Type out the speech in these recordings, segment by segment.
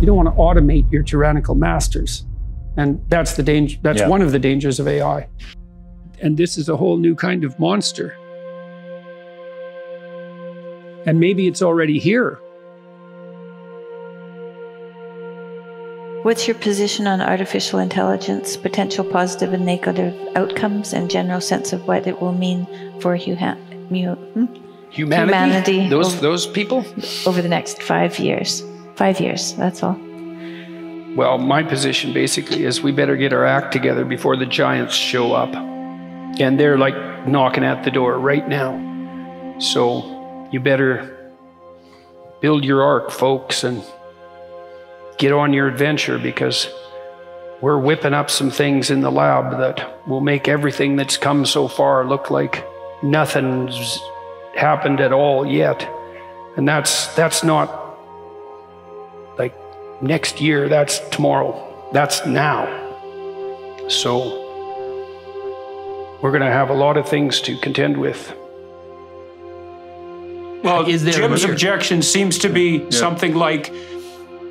You don't want to automate your tyrannical masters. And that's the danger. That's Yeah. one of the dangers of AI. And this is a whole new kind of monster. And maybe it's already here. What's your position on artificial intelligence, potential positive and negative outcomes, and general sense of what it will mean for human, hmm? Humanity? Humanity. Those those people? over the next five years? Five years, that's all. Well, my position basically is we better get our act together before the giants show up. And they're like knocking at the door right now. So you better build your ark, folks, and get on your adventure because we're whipping up some things in the lab that will make everything that's come so far look like nothing's happened at all yet. And that's that's not next year, that's tomorrow, that's now. So we're going to have a lot of things to contend with. Well, Is there Jim's here- objection seems to be something like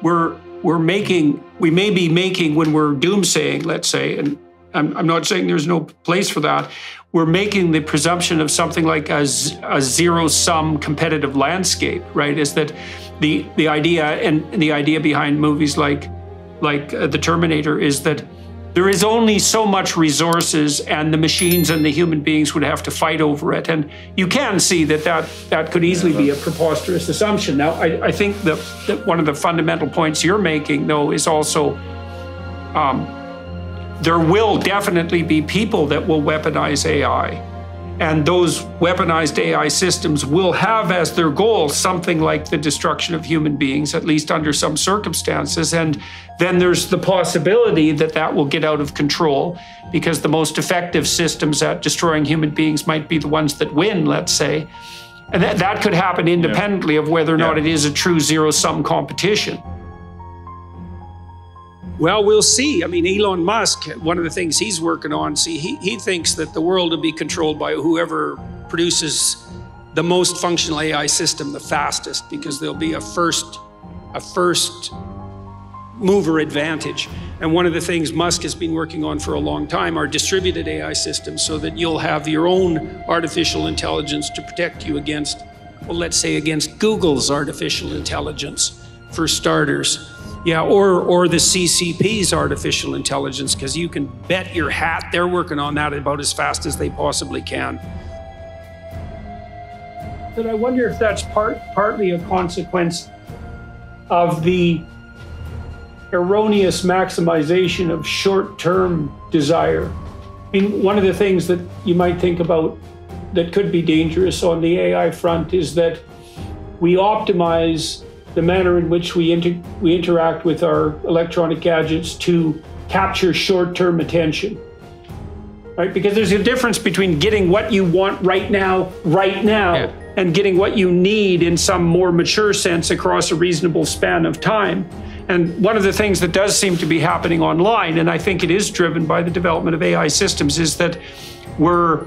we're we're making we may be making when we're doomsaying, let's say, and I'm, I'm not saying there's no place for that. We're making the presumption of something like a, a zero sum competitive landscape, right? Is that the the idea and the idea behind movies like like uh, the Terminator is that there is only so much resources and the machines and the human beings would have to fight over it. And you can see that that, that could easily be a preposterous assumption. Now i, I think that, that one of the fundamental points you're making though is also um, there will definitely be people that will weaponize ai and those weaponized AI systems will have as their goal something like the destruction of human beings, at least under some circumstances. And then there's the possibility that that will get out of control because the most effective systems at destroying human beings might be the ones that win, let's say. And that, that could happen independently of whether or not it is a true zero sum competition. Well, we'll see. I mean, Elon Musk, one of the things he's working on, see, he, he thinks that the world will be controlled by whoever produces the most functional AI system the fastest, because there'll be a first, a first mover advantage. And one of the things Musk has been working on for a long time are distributed AI systems so that you'll have your own artificial intelligence to protect you against, well, let's say against Google's artificial intelligence, for starters. Yeah, or or the CCP's artificial intelligence, because you can bet your hat they're working on that about as fast as they possibly can. But I wonder if that's part partly a consequence of the erroneous maximization of short-term desire. I mean, one of the things that you might think about that could be dangerous on the AI front is that we optimize the manner in which we, inter- we interact with our electronic gadgets to capture short-term attention. Right? Because there's a difference between getting what you want right now, right now, Yeah. and getting what you need in some more mature sense across a reasonable span of time. And one of the things that does seem to be happening online, and I think it is driven by the development of AI systems, is that we're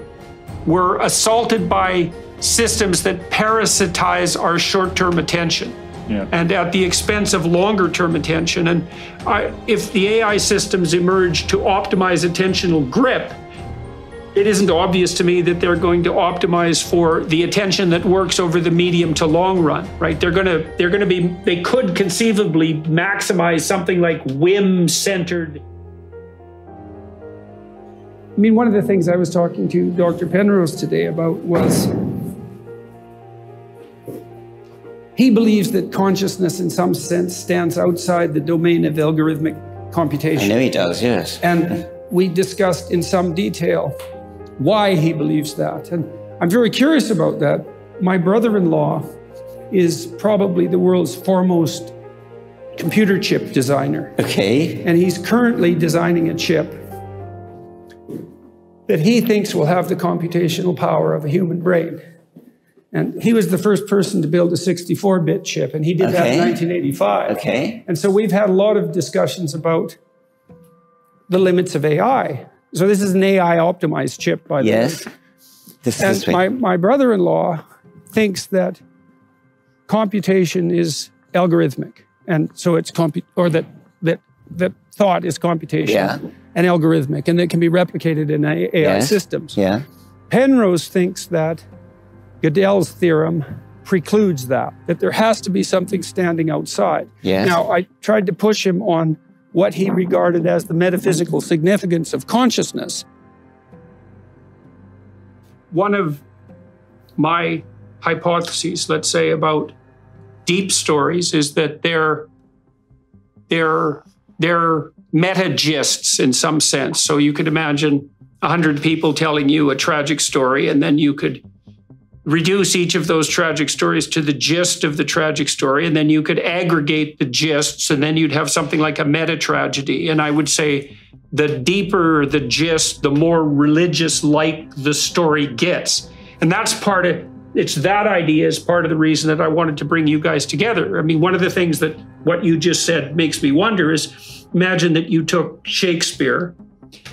we're assaulted by systems that parasitize our short-term attention Yeah. and at the expense of longer term attention. And I, if the AI systems emerge to optimize attentional grip, it isn't obvious to me that they're going to optimize for the attention that works over the medium to long run, right? They're going to they're going to be they could conceivably maximize something like whim centered. I mean, one of the things I was talking to Dr. Penrose today about was he believes that consciousness, in some sense, stands outside the domain of algorithmic computation. I know he does, yes. And we discussed in some detail why he believes that. And I'm very curious about that. My brother in law is probably the world's foremost computer chip designer. Okay. And he's currently designing a chip that he thinks will have the computational power of a human brain. And he was the first person to build a 64 bit chip, and he did that in 1985. Okay. And so we've had a lot of discussions about the limits of AI. So this is an AI optimized chip, by the Yes. way. This And my, my brother in law thinks that computation is algorithmic. and so it's compu- or that that that thought is computational Yeah. and algorithmic, and that can be replicated in AI Yes. systems. Yeah. Penrose thinks that Gödel's theorem precludes that, that there has to be something standing outside. Yes. Now, I tried to push him on what he regarded as the metaphysical significance of consciousness. One of my hypotheses, let's say, about deep stories is that they're they're they're meta gists in some sense. So you could imagine a hundred people telling you a tragic story, and then you could reduce each of those tragic stories to the gist of the tragic story, and then you could aggregate the gists, and then you'd have something like a meta tragedy. And I would say the deeper the gist, the more religious like the story gets. And that's part of it's that idea is part of the reason that I wanted to bring you guys together. I mean, one of the things that what you just said makes me wonder is imagine that you took Shakespeare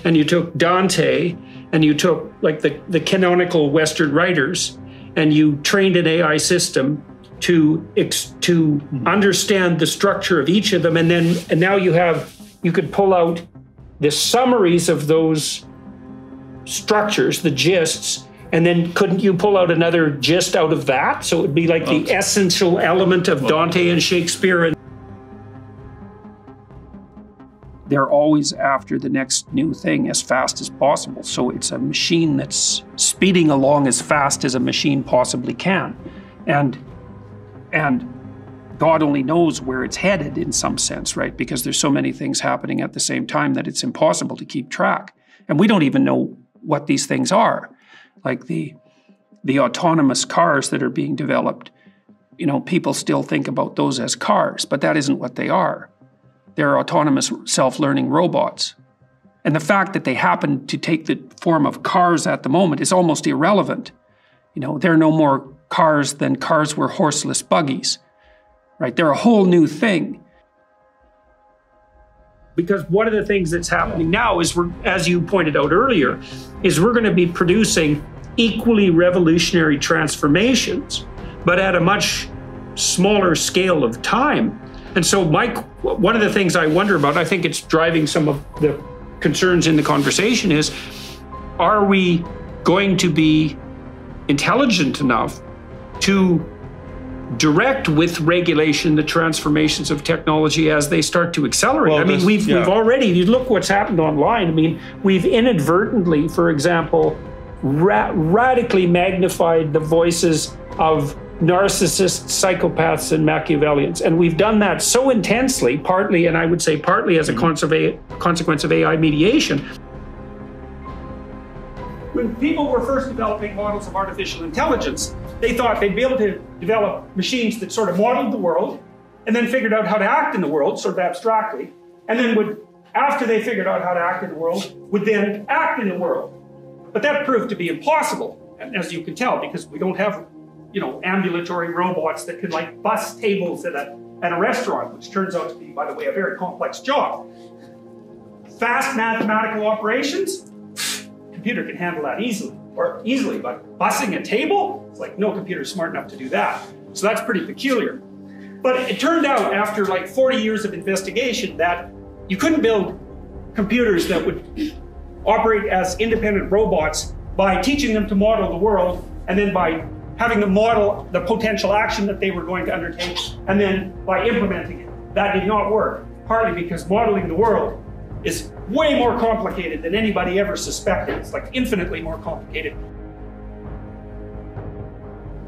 and you took Dante and you took like the, the canonical Western writers and you trained an AI system to ex, to hmm. understand the structure of each of them and then and now you have you could pull out the summaries of those structures, the gists, and then couldn't you pull out another gist out of that? So it would be like the essential element of Dante and Shakespeare. And they're always after the next new thing as fast as possible. So it's a machine that's speeding along as fast as a machine possibly can. And and God only knows where it's headed in some sense, right? Because there's so many things happening at the same time that it's impossible to keep track. And we don't even know what these things are. Like the the autonomous cars that are being developed, you know, people still think about those as cars, but that isn't what they are. They're autonomous self-learning robots. And the fact that they happen to take the form of cars at the moment is almost irrelevant. You know, they're no more cars than cars were horseless buggies right? They're a whole new thing. Because one of the things that's happening now is we're, as you pointed out earlier, is we're going to be producing equally revolutionary transformations, but at a much smaller scale of time. And so, Mike, one of the things I wonder about, I think it's driving some of the concerns in the conversation is are we going to be intelligent enough to direct with regulation the transformations of technology as they start to accelerate. Well, I mean, we've yeah. we've already you look what's happened online. I mean, we've inadvertently, for example, ra- radically magnified the voices of narcissists, psychopaths, and Machiavellians, and we've done that so intensely, partly, and I would say partly as a mm-hmm. conserva- consequence of AI mediation, when people were first developing models of artificial intelligence, they thought they'd be able to develop machines that sort of modeled the world and then figured out how to act in the world, sort of abstractly, and then would, after they figured out how to act in the world, would then act in the world. But that proved to be impossible, as you can tell, because we don't have, you know, ambulatory robots that can like bus tables at a at a restaurant, which turns out to be, by the way, a very complex job. Fast mathematical operations, computer can handle that easily or easily, but bussing a table, it's like no computer's smart enough to do that. So that's pretty peculiar. But it turned out after like 40 years of investigation that you couldn't build computers that would operate as independent robots by teaching them to model the world and then by having them model the potential action that they were going to undertake and then by implementing it. That did not work, partly because modeling the world is way more complicated than anybody ever suspected. It's like infinitely more complicated.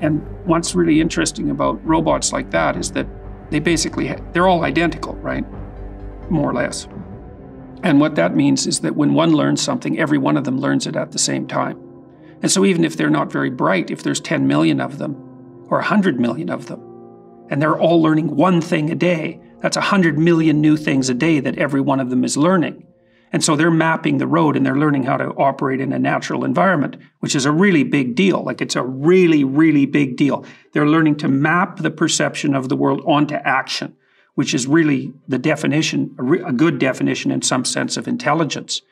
And what's really interesting about robots like that is that they basically they're all identical, right? More or less. And what that means is that when one learns something, every one of them learns it at the same time. And so even if they're not very bright, if there's 10 million of them or 100 million of them, and they're all learning one thing a day, that's 100 million new things a day that every one of them is learning. And so they're mapping the road and they're learning how to operate in a natural environment, which is a really big deal. Like it's a really, really big deal. They're learning to map the perception of the world onto action, which is really the definition, a, good definition in some sense of intelligence.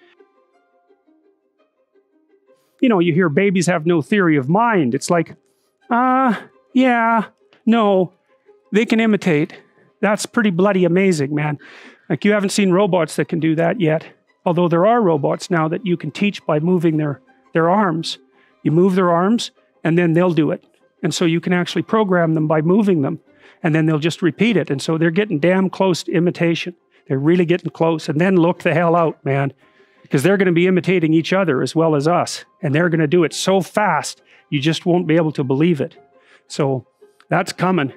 You know, you hear babies have no theory of mind. It's like, uh, yeah, no, they can imitate. that's pretty bloody amazing, man. Like you haven't seen robots that can do that yet. Although there are robots now that you can teach by moving their their arms. You move their arms and then they'll do it. And so you can actually program them by moving them and then they'll just repeat it. And so they're getting damn close to imitation. They're really getting close. And then look the hell out, man, because they're going to be imitating each other as well as us. And they're going to do it so fast, you just won't be able to believe it. So that's coming.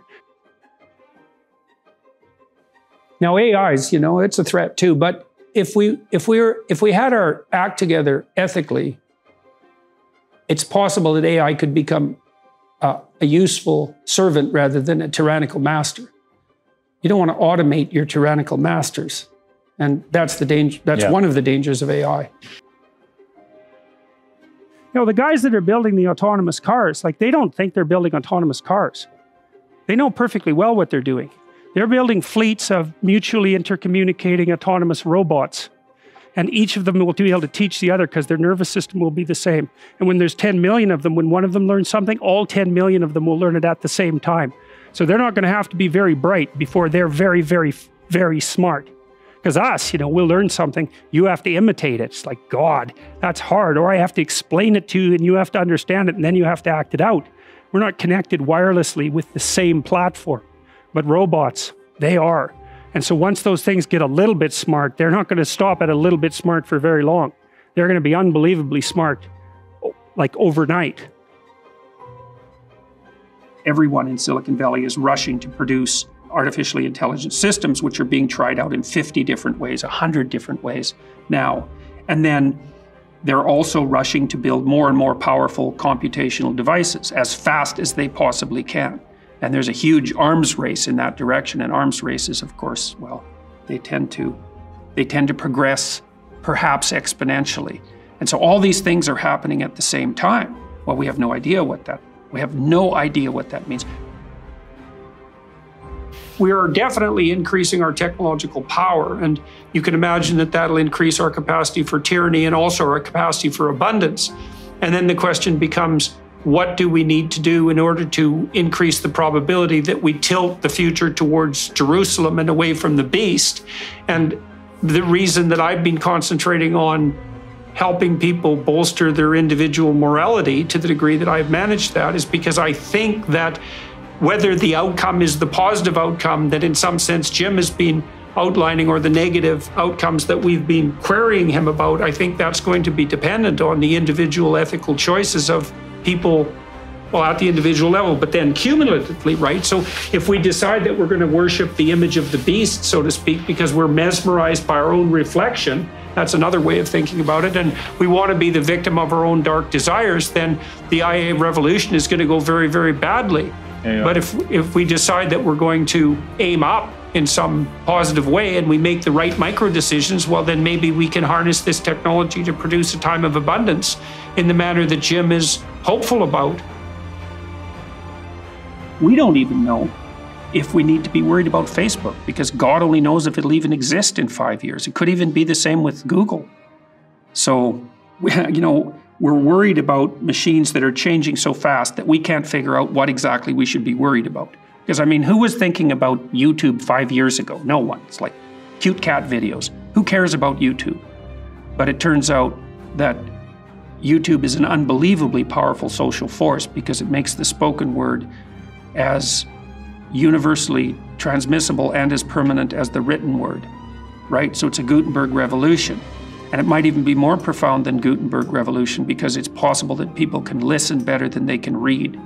Now AIs, you know, it's a threat too. But if we if we were if we had our act together ethically, it's possible that AI could become uh, a useful servant rather than a tyrannical master. You don't want to automate your tyrannical masters. And that's the danger. That's yeah. one of the dangers of AI. You know, the guys that are building the autonomous cars, like they don't think they're building autonomous cars. They know perfectly well what they're doing. They're building fleets of mutually intercommunicating autonomous robots and each of them will be able to teach the other because their nervous system will be the same. And when there's 10 million of them, when one of them learns something, all 10 million of them will learn it at the same time. So they're not going to have to be very bright before they're very, very, very smart. Because us, you know, we'll learn something, you have to imitate it. It's like, God, that's hard. Or I have to explain it to you and you have to understand it and then you have to act it out. We're not connected wirelessly with the same platform. But robots, they are. And so once those things get a little bit smart, they're not going to stop at a little bit smart for very long. They're going to be unbelievably smart, like overnight. Everyone in Silicon Valley is rushing to produce artificially intelligent systems, which are being tried out in 50 different ways, 100 different ways now. And then they're also rushing to build more and more powerful computational devices as fast as they possibly can. And there's a huge arms race in that direction. And arms races, of course, well, they tend to they tend to progress perhaps exponentially. And so all these things are happening at the same time. Well, we have no idea what that we have no idea what that means. We are definitely increasing our technological power, and you can imagine that that'll increase our capacity for tyranny and also our capacity for abundance. And then the question becomes what do we need to do in order to increase the probability that we tilt the future towards Jerusalem and away from the beast? And the reason that I've been concentrating on helping people bolster their individual morality to the degree that I've managed that is because I think that whether the outcome is the positive outcome that in some sense Jim has been outlining or the negative outcomes that we've been querying him about, I think that's going to be dependent on the individual ethical choices of people well, at the individual level, but then cumulatively, right? So if we decide that we're going to worship the image of the beast, so to speak, because we're mesmerized by our own reflection, that's another way of thinking about it, and we want to be the victim of our own dark desires, then the IA revolution is going to go very, very badly. Yeah, yeah. But if if we decide that we're going to aim up in some positive way and we make the right micro decisions, well, then maybe we can harness this technology to produce a time of abundance in the manner that Jim is hopeful about. We don't even know if we need to be worried about Facebook because God only knows if it'll even exist in five years. It could even be the same with Google. So, you know, we're worried about machines that are changing so fast that we can't figure out what exactly we should be worried about. Because, I mean, who was thinking about YouTube five years ago? No one. It's like cute cat videos. Who cares about YouTube? But it turns out that YouTube is an unbelievably powerful social force because it makes the spoken word as universally transmissible and as permanent as the written word, right? So it's a Gutenberg revolution. And it might even be more profound than Gutenberg revolution because it's possible that people can listen better than they can read.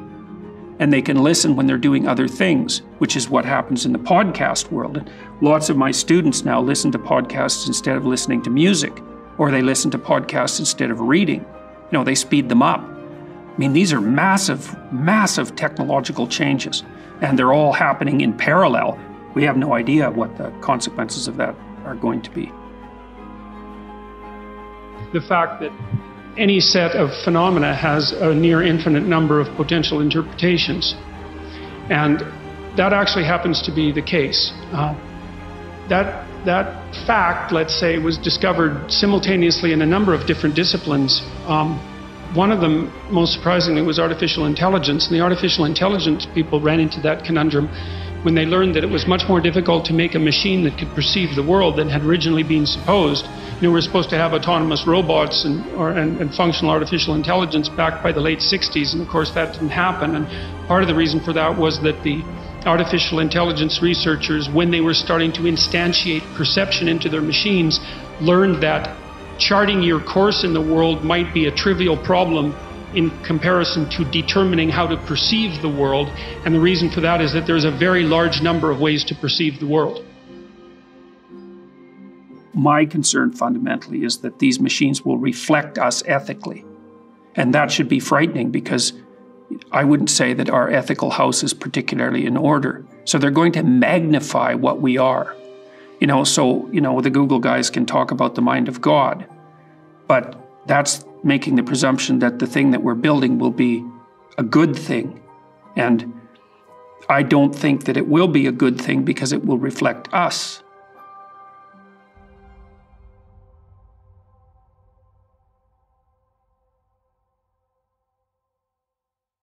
And they can listen when they're doing other things, which is what happens in the podcast world. Lots of my students now listen to podcasts instead of listening to music, or they listen to podcasts instead of reading you know, they speed them up. I mean, these are massive, massive technological changes, and they're all happening in parallel. We have no idea what the consequences of that are going to be. The fact that any set of phenomena has a near infinite number of potential interpretations. And that actually happens to be the case. Uh, that, that fact, let's say, was discovered simultaneously in a number of different disciplines um, one of them, most surprisingly, was artificial intelligence. And the artificial intelligence people ran into that conundrum when they learned that it was much more difficult to make a machine that could perceive the world than had originally been supposed. You know, we were supposed to have autonomous robots and, or, and, and functional artificial intelligence back by the late 60s, and of course that didn't happen. And part of the reason for that was that the artificial intelligence researchers, when they were starting to instantiate perception into their machines, learned that charting your course in the world might be a trivial problem in comparison to determining how to perceive the world. And the reason for that is that there's a very large number of ways to perceive the world. My concern fundamentally is that these machines will reflect us ethically. And that should be frightening because I wouldn't say that our ethical house is particularly in order. So they're going to magnify what we are. You know, so, you know, the Google guys can talk about the mind of God, but that's making the presumption that the thing that we're building will be a good thing. And I don't think that it will be a good thing because it will reflect us.